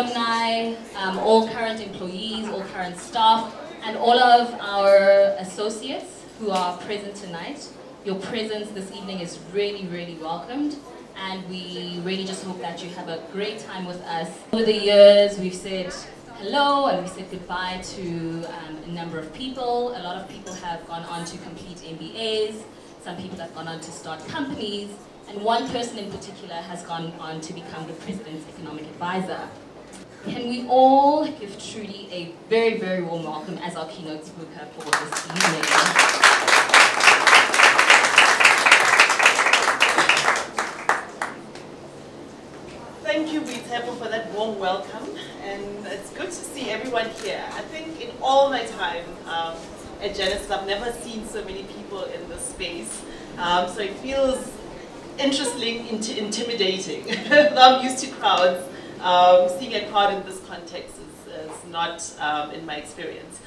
alumni, um, all current employees, all current staff, and all of our associates who are present tonight. Your presence this evening is really, really welcomed and we really just hope that you have a great time with us. Over the years, we've said hello and we said goodbye to um, a number of people. A lot of people have gone on to complete MBAs, some people have gone on to start companies, and one person in particular has gone on to become the President's Economic Advisor. Can we all give Trudi a very, very warm welcome as our keynote speaker for this evening? Thank you, Boithepo, for that warm welcome. And it's good to see everyone here. I think in all my time um, at Genesis, I've never seen so many people in this space. Um, so it feels interesting, int intimidating. I'm used to crowds. Um, seeing a crowd in this context is, is not um, in my experience.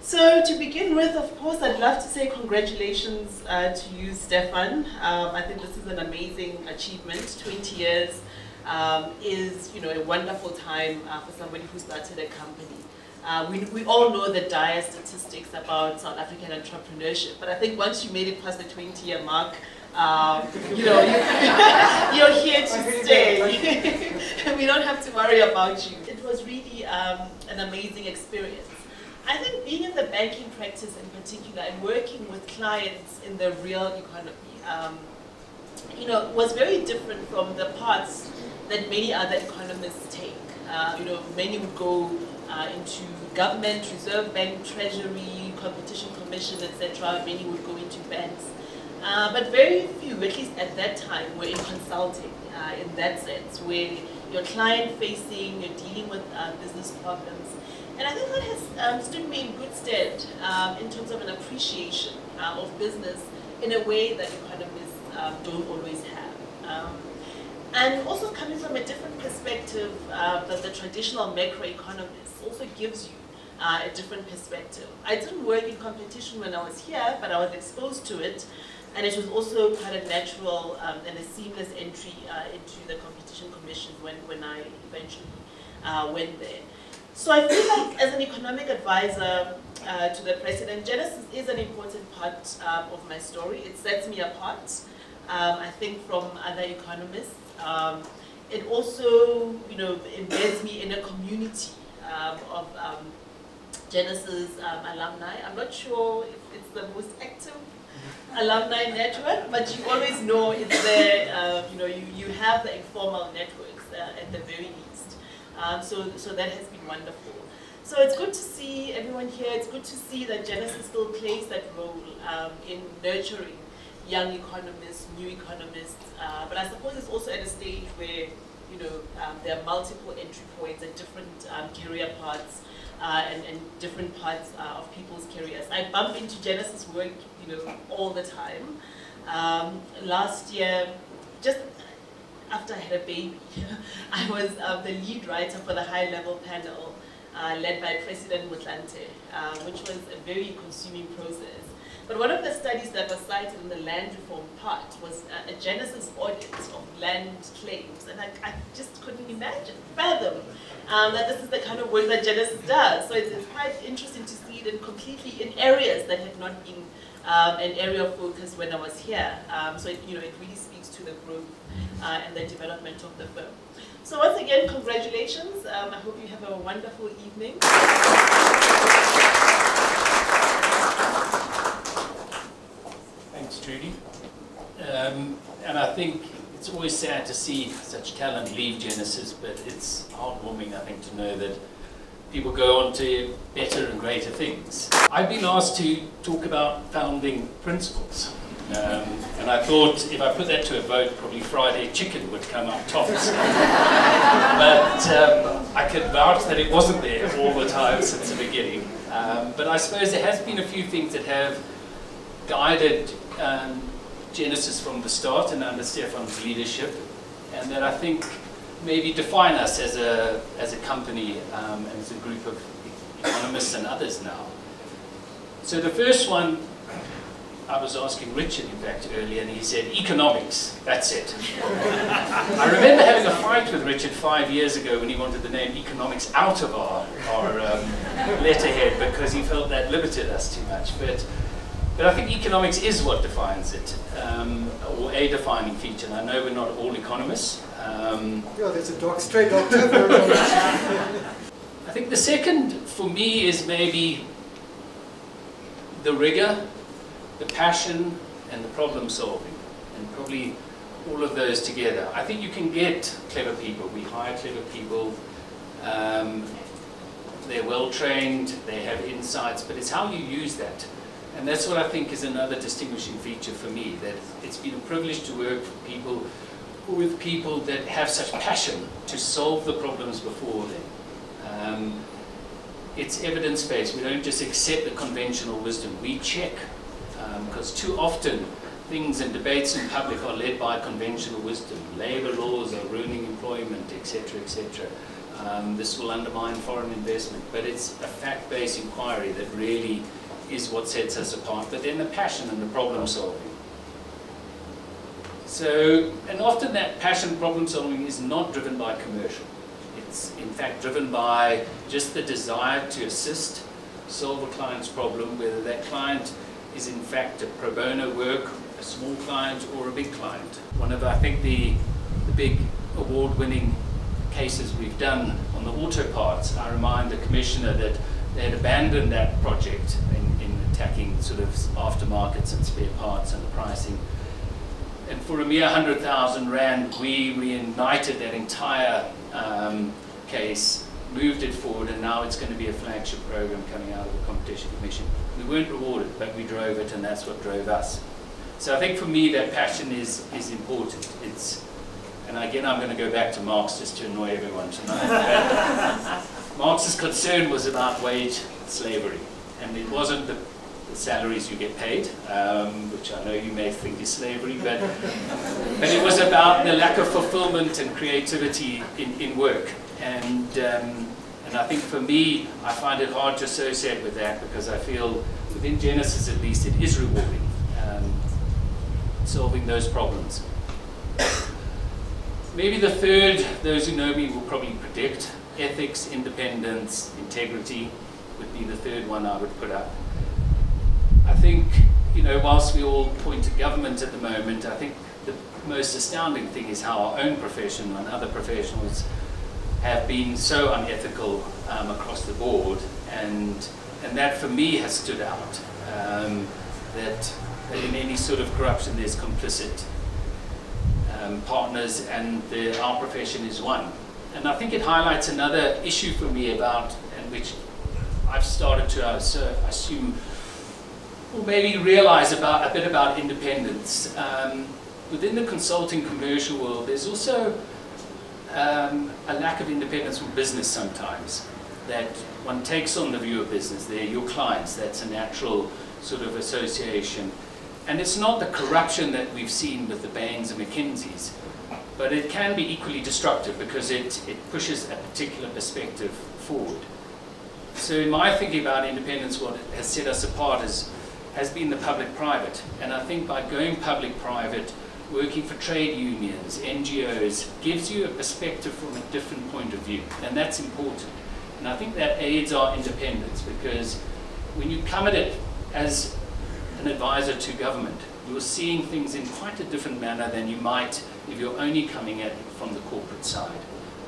So to begin with, of course, I'd love to say congratulations uh, to you, Stephan. Um, I think this is an amazing achievement, 20 years um, is you know, a wonderful time uh, for somebody who started a company. Uh, we, we all know the dire statistics about South African entrepreneurship, but I think once you made it past the 20-year mark, um, you know, you, are here to stay. we don't have to worry about you. It was really um, an amazing experience. I think being in the banking practice in particular and working with clients in the real economy, um, you know, was very different from the parts that many other economists take. Uh, you know, many would go uh, into government, reserve bank, treasury, competition commission, etc. Many would go into banks. Uh, but very few, at least at that time, were in consulting uh, in that sense, where you're client-facing, you're dealing with uh, business problems. And I think that has um, stood me in good stead um, in terms of an appreciation uh, of business in a way that economists um, don't always have. Um, and also coming from a different perspective uh, that the traditional macroeconomist also gives you uh, a different perspective. I didn't work in competition when I was here, but I was exposed to it, and it was also quite a natural um, and a seamless entry uh, into the competition commission when, when I eventually uh, went there. So I feel like as an economic advisor uh, to the president, Genesis is an important part um, of my story. It sets me apart, um, I think, from other economists. Um, it also, you know, embeds me in a community um, of um, Genesis um, alumni. I'm not sure if it's the most active alumni network, but you always know it's there, uh, you know, you, you have the informal networks uh, at the very least. Um, so, so that has been wonderful. So it's good to see everyone here. It's good to see that Genesis still plays that role um, in nurturing young economists, new economists. Uh, but I suppose it's also at a stage where you know um, there are multiple entry points at different um, career paths uh, and, and, different parts uh, of people's careers. I bump into Genesis work, you know, all the time. Um, last year, just after I had a baby, I was uh, the lead writer for the high-level panel uh, led by President Motlanthe, uh, which was a very consuming process. But one of the studies that was cited in the land reform part was a, a Genesis audit of land claims, and I, I just couldn't imagine, fathom, um, that this is the kind of work that Genesis does. So it's, it's, quite interesting to see it in completely in areas that had not been um, an area of focus when I was here. Um, so it, you know, it really speaks to the growth uh, and the development of the firm. So once again, congratulations. Um, I hope you have a wonderful evening. Trudi. Um, and I think it's always sad to see such talent leave Genesis, but it's heartwarming, I think, to know that people go on to better and greater things. I've been asked to talk about founding principles. Um, and I thought if I put that to a vote, probably Friday chicken would come up tops. but um, I can vouch that it wasn't there all the time since the beginning. Um, but I suppose there has been a few things that have guided um, Genesis from the start and under Stephan's leadership, and that I think maybe define us as a, as a company um, and as a group of economists and others now. So the first one, I was asking Richard, in fact, earlier, and he said, economics, that's it. I remember having a fight with Richard five years ago when he wanted the name economics out of our, our um, letterhead because he felt that limited us too much. But, but I think economics is what defines it, um, or a defining feature. And I know we're not all economists. Um, yeah, there's a doc, stray doctor. I think the second, for me, is maybe the rigor, the passion, and the problem solving, and probably all of those together. I think you can get clever people. We hire clever people. Um, they're well trained, they have insights, but it's how you use that. And that's what I think is another distinguishing feature for me, that it's been a privilege to work for people, with people that have such passion to solve the problems before them. Um, it's evidence-based. We don't just accept the conventional wisdom. We check, because um, too often things and debates in public are led by conventional wisdom. Labor laws are ruining employment, etc., etc. Um, this will undermine foreign investment. But it's a fact-based inquiry that really is what sets us apart. But then the passion and the problem solving. So, and often that passion problem solving is not driven by commercial. It's in fact driven by just the desire to assist, solve a client's problem, whether that client is in fact a pro bono work, a small client or a big client. One of, I think, the, the big award-winning cases we've done on the auto parts, I remind the Commissioner that they had abandoned that project in, in attacking sort of aftermarkets and spare parts and the pricing. And for a mere 100,000 Rand, we reunited that entire um, case, moved it forward, and now it's going to be a flagship program coming out of the Competition Commission. We weren't rewarded, but we drove it, and that's what drove us. So I think for me, that passion is, is important. It's, and again, I'm going to go back to Marx just to annoy everyone tonight. Marx's concern was about wage slavery, and it wasn't the salaries you get paid, um, which I know you may think is slavery, but, but it was about the lack of fulfillment and creativity in, in work. And, um, and I think for me, I find it hard to associate with that because I feel within Genesis at least, it is rewarding, um, solving those problems. Maybe the third, those who know me will probably predict, ethics, independence, integrity would be the third one I would put up. I think, you know, whilst we all point to government at the moment, I think the most astounding thing is how our own profession and other professionals have been so unethical um, across the board, and and that for me has stood out. Um, that, in any sort of corruption there's complicit um, partners, and the, our profession is one. And I think it highlights another issue for me about, and which I've started to uh, assume or maybe realize about a bit about independence. Um, within the consulting commercial world, there's also um, a lack of independence from business sometimes. That one takes on the view of business. They're your clients. That's a natural sort of association. And it's not the corruption that we've seen with the Bains and McKinseys, but it can be equally destructive because it, it pushes a particular perspective forward. So in my thinking about independence, what has set us apart is has been the public-private. And I think by going public-private, working for trade unions, NGOs, gives you a perspective from a different point of view. And that's important. And I think that aids our independence because when you come at it as an advisor to government, you're seeing things in quite a different manner than you might if you're only coming at it from the corporate side.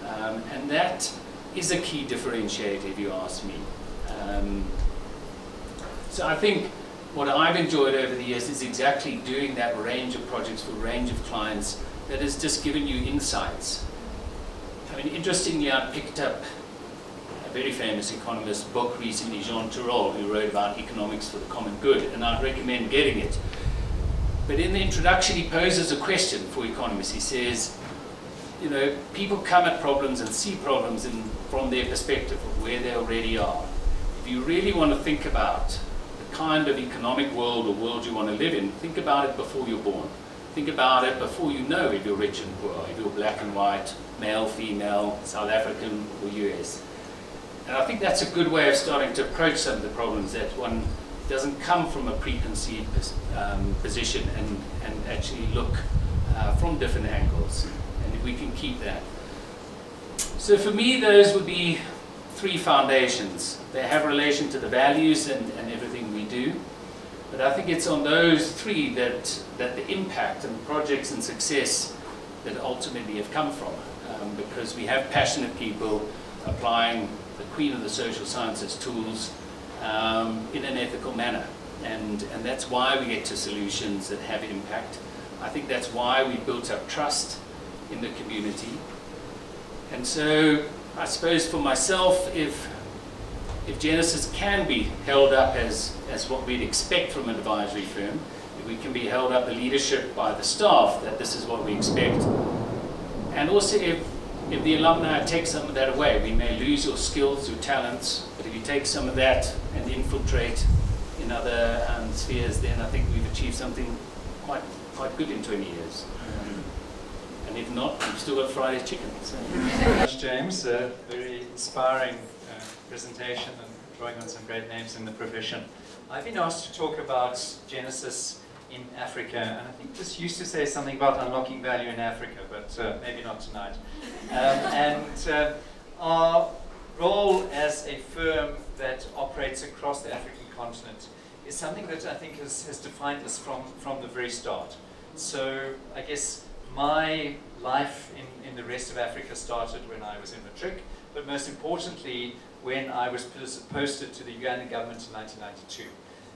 Um, and that is a key differentiator, if you ask me. Um, so I think what I've enjoyed over the years is exactly doing that range of projects for a range of clients that has just given you insights. I mean, interestingly, I picked up a very famous economist book recently, Jean Tirole, who wrote about economics for the common good, and I'd recommend getting it. But in the introduction, he poses a question for economists. He says, you know, people come at problems and see problems in, from their perspective of where they already are. If you really want to think about the kind of economic world or world you want to live in, think about it before you're born. think about it before you know if you're rich and poor, if you're black and white, male, female, South African or US. And I think that's a good way of starting to approach some of the problems that one doesn't come from a preconceived um, position and, and actually look uh, from different angles. And if we can keep that. So for me, those would be three foundations. They have relation to the values and, and everything we do. But I think it's on those three that, that the impact and projects and success that ultimately have come from. Um, because we have passionate people applying the queen of the social sciences tools um, in an ethical manner. And, and that's why we get to solutions that have impact. I think that's why we built up trust in the community. And so I suppose for myself, if, if Genesis can be held up as, as what we'd expect from an advisory firm, if we can be held up the leadership by the staff that this is what we expect, and also if if the alumni take some of that away, we may lose your skills, your talents, but if you take some of that and infiltrate in other um, spheres, then I think we've achieved something quite quite good in 20 years. Um, and if not, we've still got Friday's chicken. So. James. A very inspiring uh, presentation and drawing on some great names in the profession. I've been asked to talk about Genesis in Africa, and I think this used to say something about unlocking value in Africa, but uh, maybe not tonight. Um, and uh, our role as a firm that operates across the African continent is something that I think has, has defined us from, from the very start. So I guess my life in, in the rest of Africa started when I was in Matric, but most importantly when I was posted to the Ugandan government in 1992.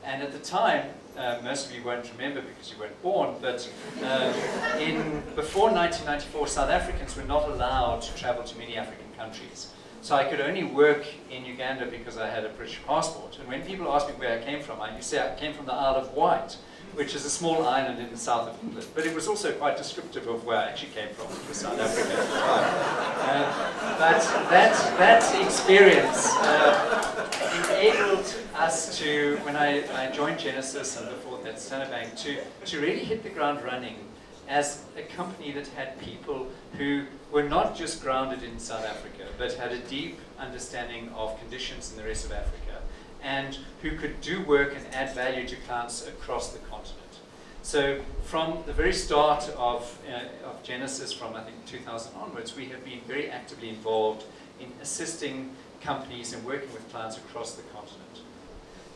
And at the time, uh, most of you won't remember because you weren't born, but uh, in, before 1994, South Africans were not allowed to travel to many African countries. So I could only work in Uganda because I had a British passport. And when people ask me where I came from, I used to say I came from the Isle of Wight, which is a small island in the south of England. But it was also quite descriptive of where I actually came from, which was South Africa uh, but that, that experience uh, us to, when I, I joined Genesis and before that Standard Bank, to, to really hit the ground running as a company that had people who were not just grounded in South Africa, but had a deep understanding of conditions in the rest of Africa, and who could do work and add value to clients across the continent. So from the very start of, uh, of Genesis, from I think 2000 onwards, we have been very actively involved in assisting companies and working with clients across the continent.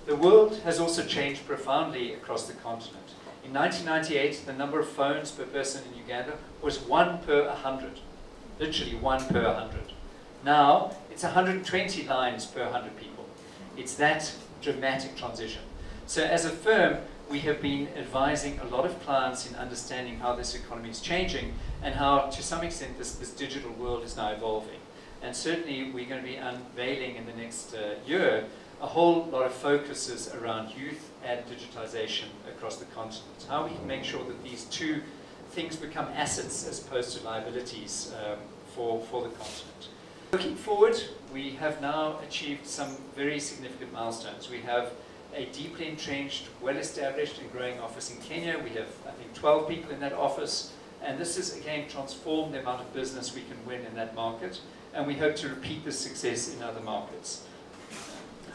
The world has also changed profoundly across the continent. In 1998, the number of phones per person in Uganda was one per 100, literally one per 100. Now, it's 120 lines per 100 people. It's that dramatic transition. So as a firm, we have been advising a lot of clients in understanding how this economy is changing and how, to some extent, this, this digital world is now evolving. And certainly, we're going to be unveiling in the next uh, year a whole lot of focuses around youth and digitization across the continent. How we can make sure that these two things become assets as opposed to liabilities um, for, for the continent. Looking forward, we have now achieved some very significant milestones. We have a deeply entrenched, well-established and growing office in Kenya. We have, I think, 12 people in that office. And this has, again, transformed the amount of business we can win in that market. And we hope to repeat this success in other markets.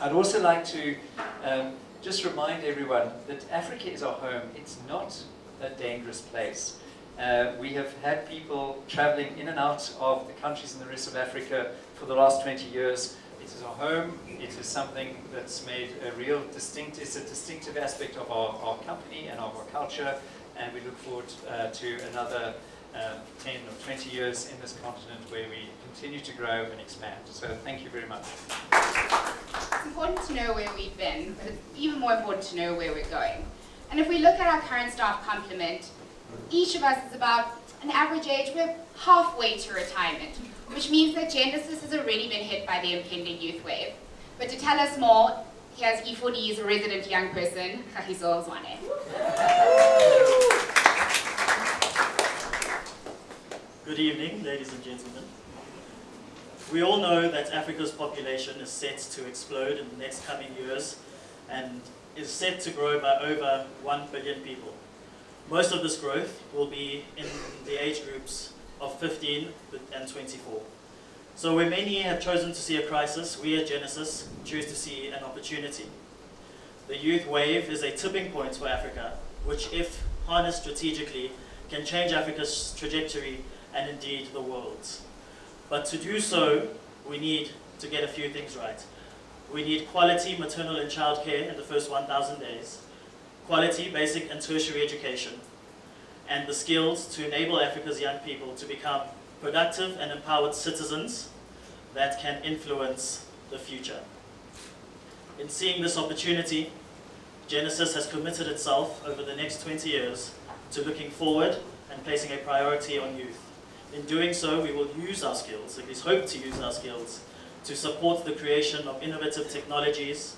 I'd also like to um, just remind everyone that Africa is our home. It's not a dangerous place. Uh, we have had people traveling in and out of the countries in the rest of Africa for the last 20 years it is our home. It is something that's made a real distinct, it's a distinctive aspect of our, our company and of our culture. And we look forward uh, to another uh, 10 or 20 years in this continent where we continue to grow and expand. So thank you very much. It's important to know where we've been, but it's even more important to know where we're going. And if we look at our current staff complement, each of us is about an average age, we're halfway to retirement which means that Genesis has already been hit by the impending youth wave. But to tell us more, here's E4D's resident young person, Kagiso Zwane. Good evening, ladies and gentlemen. We all know that Africa's population is set to explode in the next coming years and is set to grow by over 1 billion people. Most of this growth will be in the age groups of 15 and 24. So where many have chosen to see a crisis, we at Genesis choose to see an opportunity. The youth wave is a tipping point for Africa, which if harnessed strategically, can change Africa's trajectory and indeed the world's. But to do so, we need to get a few things right. We need quality maternal and child care in the first 1,000 days, quality basic and tertiary education, and the skills to enable Africa's young people to become productive and empowered citizens that can influence the future. In seeing this opportunity, Genesis has committed itself over the next 20 years to looking forward and placing a priority on youth. In doing so, we will use our skills, at least hope to use our skills, to support the creation of innovative technologies,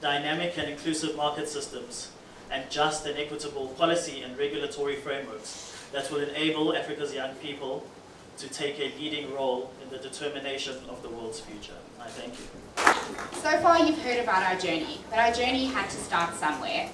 dynamic and inclusive market systems, and just and equitable policy and regulatory frameworks that will enable Africa's young people to take a leading role in the determination of the world's future. I thank you. So far you've heard about our journey, but our journey had to start somewhere.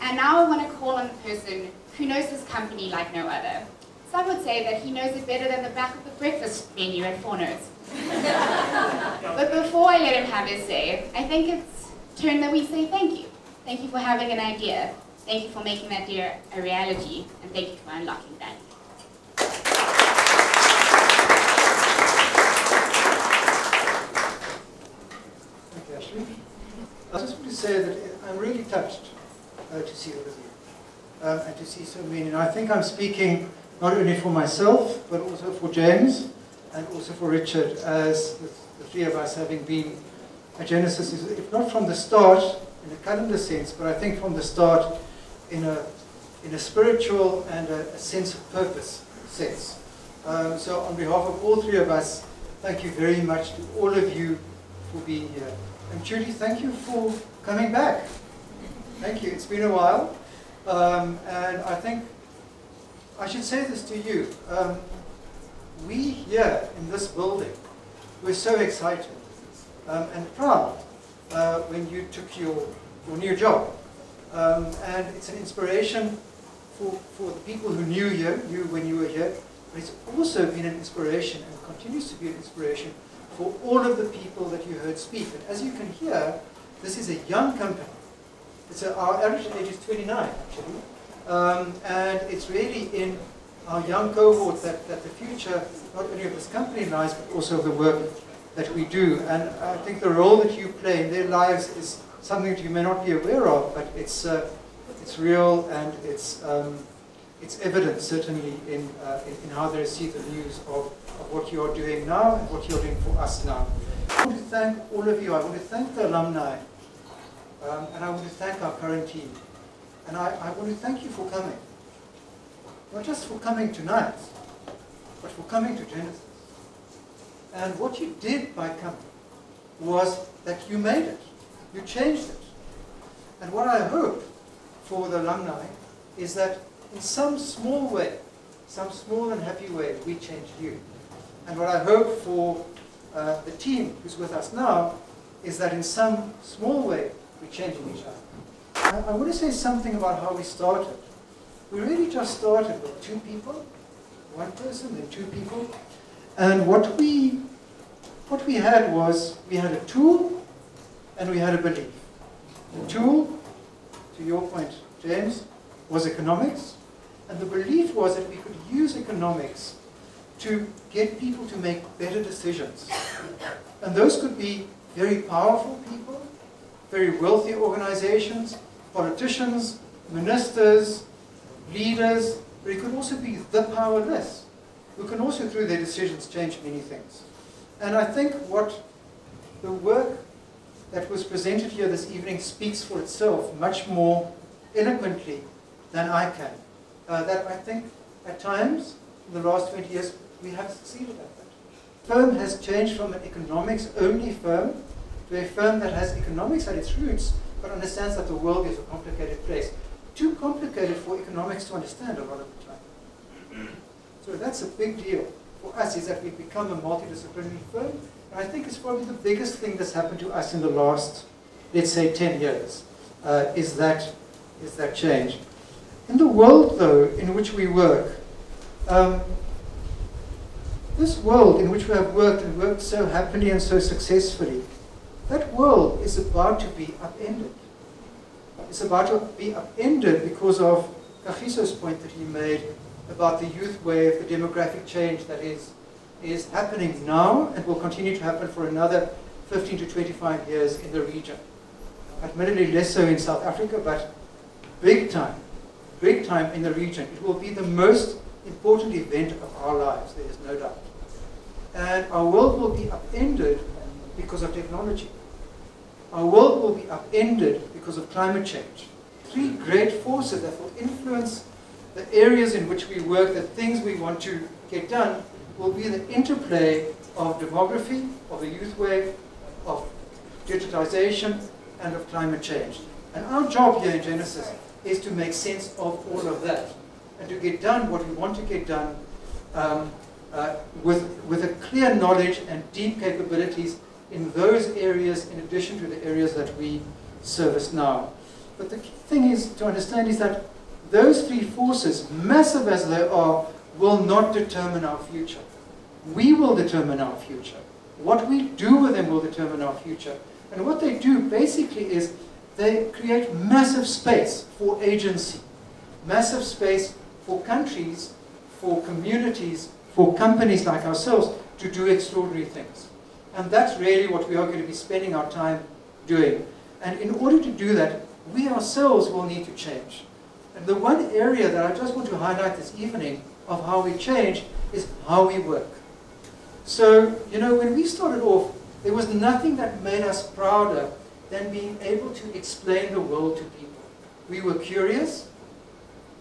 And now I want to call on the person who knows this company like no other. Some would say that he knows it better than the back of the breakfast menu at Fournos. but before I let him have his say, I think it's turn that we say thank you. Thank you for having an idea. Thank you for making that idea a reality. And thank you for unlocking that. Thank you, Ashley. I just want to say that I'm really touched uh, to see all of you um, and to see so many. And I think I'm speaking not only for myself, but also for James and also for Richard, as the, three of us having been at Genesis, if not from the start in a calendar sense, but I think from the start in a, in a spiritual and a, a sense of purpose sense. Um, so on behalf of all three of us, thank you very much to all of you for being here. And Judy, thank you for coming back. Thank you. It's been a while. Um, and I think I should say this to you. Um, we here in this building were so excited um, and proud uh, when you took your, your new job. Um, and it's an inspiration for, for the people who knew you, you when you were here, but it's also been an inspiration and continues to be an inspiration for all of the people that you heard speak. And as you can hear, this is a young company. It's a, our average age is 29, actually. Um, and it's really in our young cohort that, that the future, not only of this company lies, but also of the work that we do. And I think the role that you play in their lives is something that you may not be aware of, but it's, uh, it's real and it's, um, it's evident, certainly, in, uh, in, how they receive the news of, of what you are doing now and what you're doing for us now. I want to thank all of you. I want to thank the alumni. Um, and I want to thank our current team. And I, I want to thank you for coming. Not just for coming tonight, but for coming to Genesis. And what you did by coming was that you made it. You changed it. And what I hope for the alumni is that in some small way, some small and happy way, we changed you. And what I hope for uh, the team who's with us now is that in some small way, we're changing each other. I, I want to say something about how we started. We really just started with two people, one person, then two people. And what we, what we had was, we had a tool and we had a belief. The tool, to your point, James, was economics. And the belief was that we could use economics to get people to make better decisions. And those could be very powerful people, very wealthy organizations, politicians, ministers, leaders, but it could also be the powerless, who can also, through their decisions, change many things. And I think what the work that was presented here this evening speaks for itself much more eloquently than I can. Uh, that I think at times, in the last 20 years, we have succeeded at that. Firm has changed from an economics-only firm to a firm that has economics at its roots, but understands that the world is a complicated place. Too complicated for economics to understand a lot of the time. So that's a big deal for us, is that we've become a multidisciplinary firm, and I think it's probably the biggest thing that's happened to us in the last, let's say, 10 years, uh, is, that, is that change. In the world, though, in which we work, um, this world in which we have worked and worked so happily and so successfully, that world is about to be upended. It's about to be upended because of Kagiso's point that he made about the youth wave, the demographic change that is, is happening now and will continue to happen for another 15 to 25 years in the region. Admittedly less so in South Africa, but big time, big time in the region. It will be the most important event of our lives, there is no doubt. And our world will be upended because of technology. Our world will be upended because of climate change. Three great forces that will influence the areas in which we work, the things we want to get done, will be the interplay of demography, of the youth wave, of digitization, and of climate change. And our job here in Genesis is to make sense of all of that and to get done what we want to get done um, uh, with, with a clear knowledge and deep capabilities in those areas in addition to the areas that we service now. But the key thing is to understand is that those three forces, massive as they are, will not determine our future. We will determine our future. What we do with them will determine our future. And what they do basically is they create massive space for agency, massive space for countries, for communities, for companies like ourselves to do extraordinary things. And that's really what we are going to be spending our time doing. And in order to do that, we ourselves will need to change. And the one area that I just want to highlight this evening of how we change is how we work. So, you know, when we started off, there was nothing that made us prouder than being able to explain the world to people. We were curious.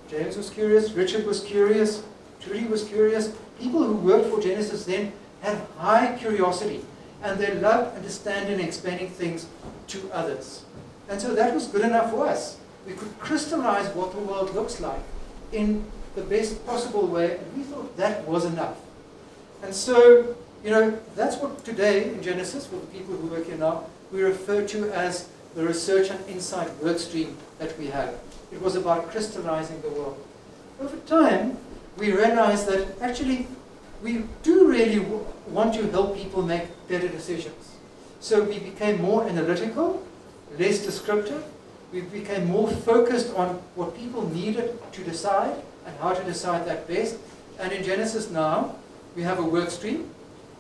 James was curious. Richard was curious. Trudi was curious. People who worked for Genesis then had high curiosity and they loved understanding and explaining things to others. And so that was good enough for us. We could crystallize what the world looks like in the best possible way, and we thought that was enough. And so, you know, that's what today in Genesis, for the people who work here now, we refer to as the research and insight work stream that we have. It was about crystallizing the world. Over time, we realized that actually we do really want to help people make better decisions. So we became more analytical, less descriptive. We became more focused on what people needed to decide and how to decide that best. And in Genesis now, we have a work stream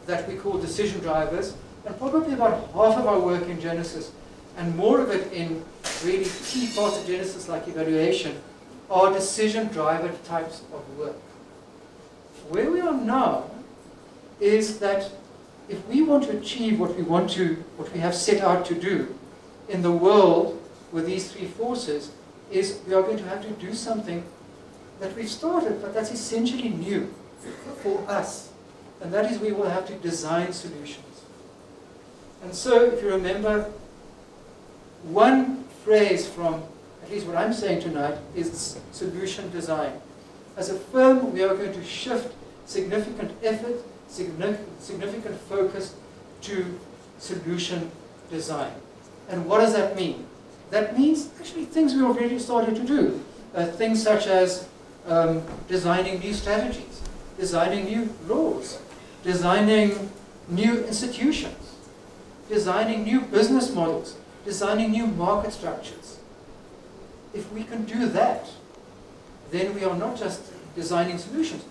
that we call decision drivers. And probably about half of our work in Genesis and more of it in really key parts of Genesis like evaluation are decision driver types of work. Where we are now is that if we want to achieve what we want to, what we have set out to do in the world with these three forces, is we are going to have to do something that we've started, but that's essentially new for us. And that is we will have to design solutions. And so, if you remember, one phrase from at least what I'm saying tonight is solution design. As a firm, we are going to shift significant effort, significant focus to solution design. And what does that mean? That means actually things we already started to do. Uh, things such as um, designing new strategies, designing new laws, designing new institutions, designing new business models, designing new market structures. If we can do that, then we are not just designing solutions,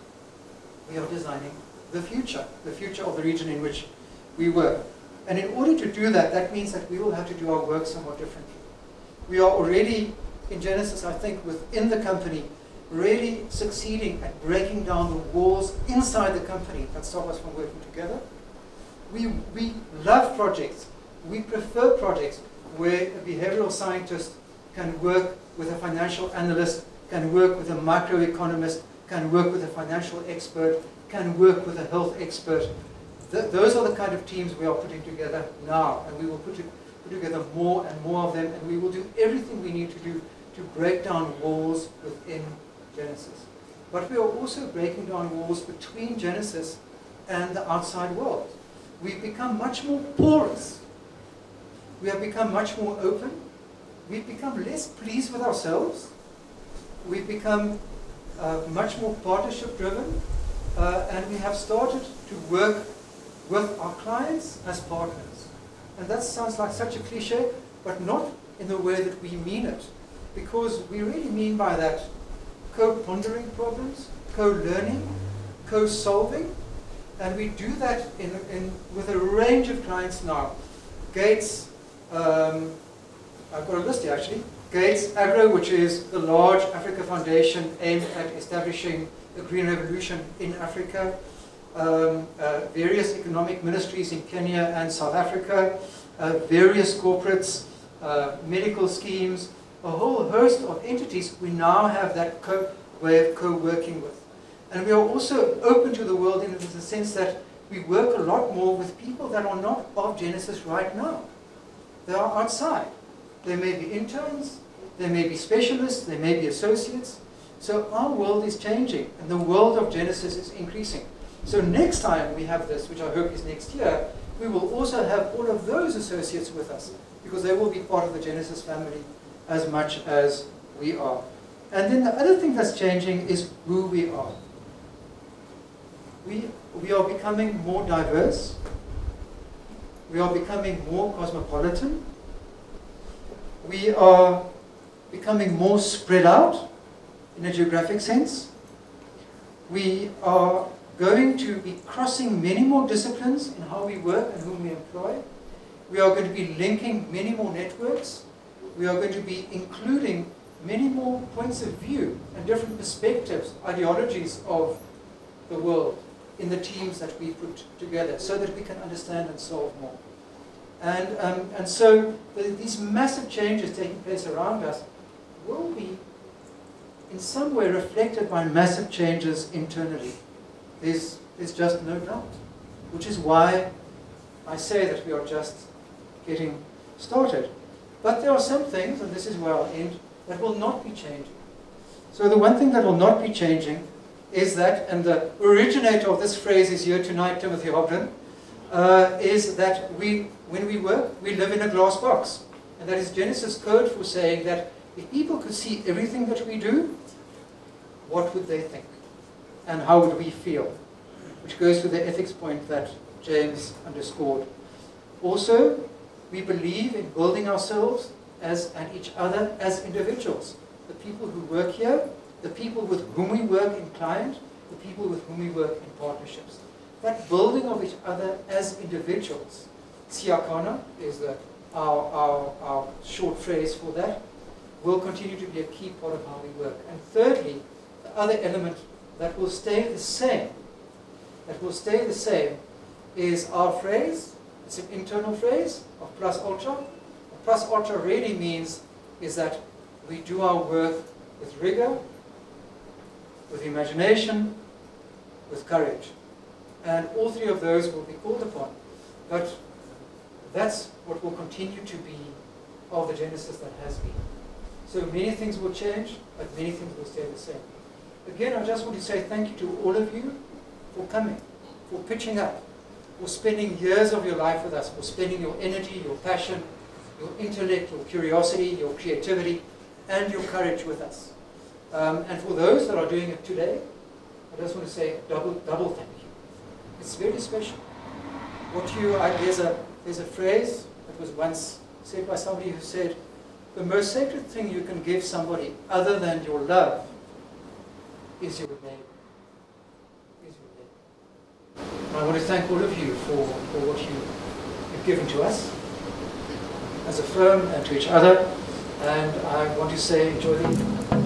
we are designing the future, the future of the region in which we work. And in order to do that, that means that we will have to do our work somewhat differently. We are already, in Genesis, I think, within the company, really succeeding at breaking down the walls inside the company that stop us from working together. We, we love projects. We prefer projects where a behavioral scientist can work with a financial analyst, can work with a microeconomist, can work with a financial expert, can work with a health expert. Th those are the kind of teams we are putting together now, and we will put, put together more and more of them, and we will do everything we need to do to break down walls within Genesis. But we are also breaking down walls between Genesis and the outside world. We've become much more porous. We have become much more open. We've become less pleased with ourselves we've become uh, much more partnership driven, uh, and we have started to work with our clients as partners. And that sounds like such a cliche, but not in the way that we mean it. Because we really mean by that co-pondering problems, co-learning, co-solving, and we do that in, in, with a range of clients now. Gates, um, I've got a list here actually. Gates AGRA, which is the large Africa foundation aimed at establishing a green revolution in Africa. Um, uh, various economic ministries in Kenya and South Africa, uh, various corporates, uh, medical schemes, a whole host of entities we now have that way of co-working with. And we are also open to the world in the sense that we work a lot more with people that are not of Genesis right now. They are outside. They may be interns, they may be specialists, they may be associates. So our world is changing, and the world of Genesis is increasing. So next time we have this, which I hope is next year, we will also have all of those associates with us, because they will be part of the Genesis family as much as we are. And then the other thing that's changing is who we are. We, we are becoming more diverse. We are becoming more cosmopolitan. We are becoming more spread out in a geographic sense. We are going to be crossing many more disciplines in how we work and whom we employ. We are going to be linking many more networks. We are going to be including many more points of view and different perspectives, ideologies of the world in the teams that we put together so that we can understand and solve more. And, um, and so these massive changes taking place around us will be in some way reflected by massive changes internally. There's, there's just no doubt. Which is why I say that we are just getting started. But there are some things, and this is where I'll end, that will not be changing. So the one thing that will not be changing is that, and the originator of this phrase is here tonight, Timothy Hobden, uh, is that we, when we work, we live in a glass box. And that is Genesis code for saying that if people could see everything that we do, what would they think? And how would we feel? Which goes to the ethics point that James underscored. Also, we believe in building ourselves as and each other as individuals. The people who work here, the people with whom we work in client, the people with whom we work in partnerships. That building of each other as individuals. Sakhana is the, our, our, our short phrase for that, will continue to be a key part of how we work. And thirdly, the other element that will stay the same, that will stay the same, is our phrase, it's an internal phrase of plus ultra, plus ultra really means is that we do our work with rigor, with imagination, with courage. And all three of those will be called upon. But that's what will continue to be of the Genesis that has been. So many things will change, but many things will stay the same. Again, I just want to say thank you to all of you for coming, for pitching up, for spending years of your life with us, for spending your energy, your passion, your intellect, your curiosity, your creativity, and your courage with us. Um, and for those that are doing it today, I just want to say double, double thank you. It's very special. What you, I, there's, a, there's a phrase that was once said by somebody who said, the most sacred thing you can give somebody other than your love is your name. Is your name. And I want to thank all of you for, for what you have given to us as a firm and to each other. And I want to say enjoy the